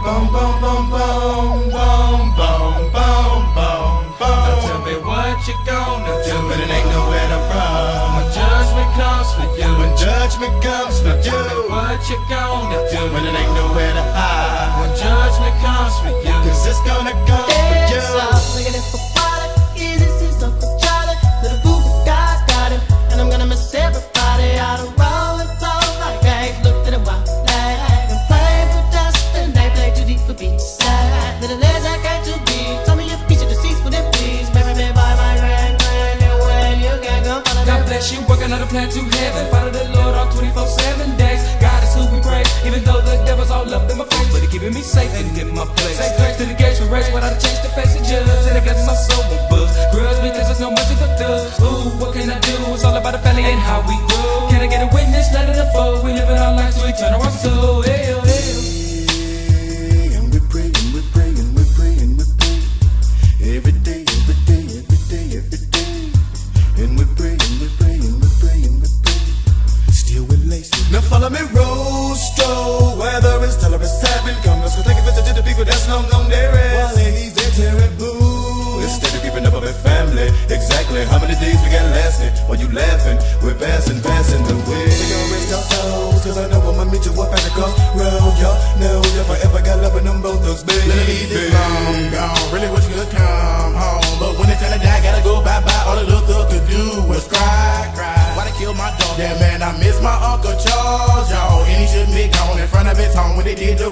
Boom, boom, boom, boom, boom, boom, boom, boom, boom. Now tell me what you gonna do. But it ain't nowhere to run. When judgment comes for you. When judgment comes for Now tell me what you gonna do. When it ain't nowhere to hide. When judgment comes for you. Cause it's gonna come plan to heaven. Follow the Lord all 24 7 days. God is who we praise, even though the devil's all up in my face. But he keeping me safe and in my place. Say grace to the gates we race without a change to face the judge. And I guess my soul will buzz. Grudge because there's no mercy for thugs. Ooh, what can I do? It's all about the family and how we exactly how many days we got lasting? While you laughing, we're passing, passing the way. We gon' rest our souls, cause I know I'ma meet you up at the crossroad. Y'all know if I ever got love with them Bone thugs, baby. Ladies long gone, really wish you could come home. But when it's time to die, gotta go bye bye. All the little thug could do was cry, cry. Why they kill my dog? Yeah, man, I miss my Uncle Charles, y'all. And he shouldn't be gone in front of his home. When they did, the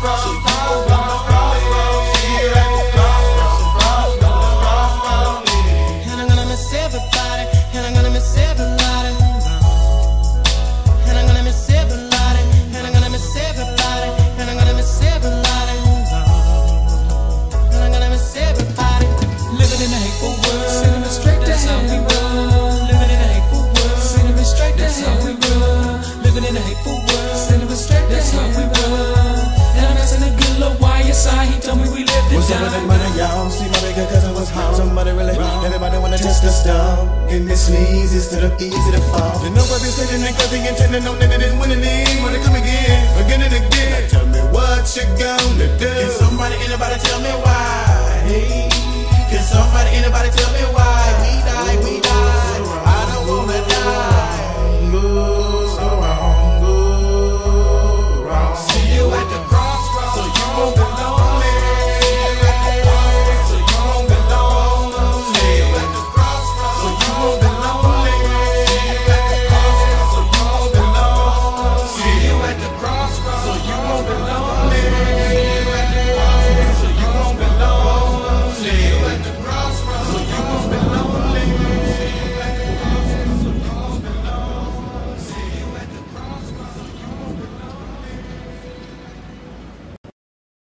Living in a hateful world. Living in a hateful world. Sending straight That's how we that money, y'all? See my bigger cousin was home. Somebody really wrong. Everybody wanna test the stone. And this sneeze instead of easy to fall. You know what they sitting and on that it didn't win any. Wanna come again, again and again. Now tell me what you gonna do. Can somebody, anybody tell me why? Hey, can somebody, anybody tell me why?